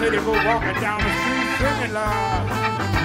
pretty for walking down the street singing, Lord.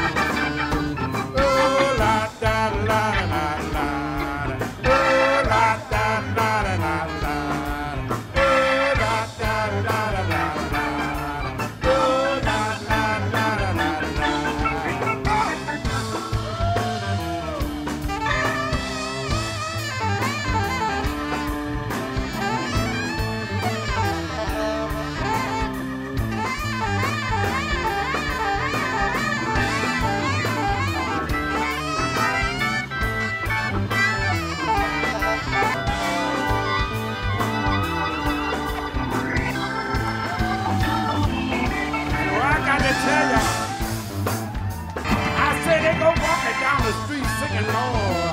and roll.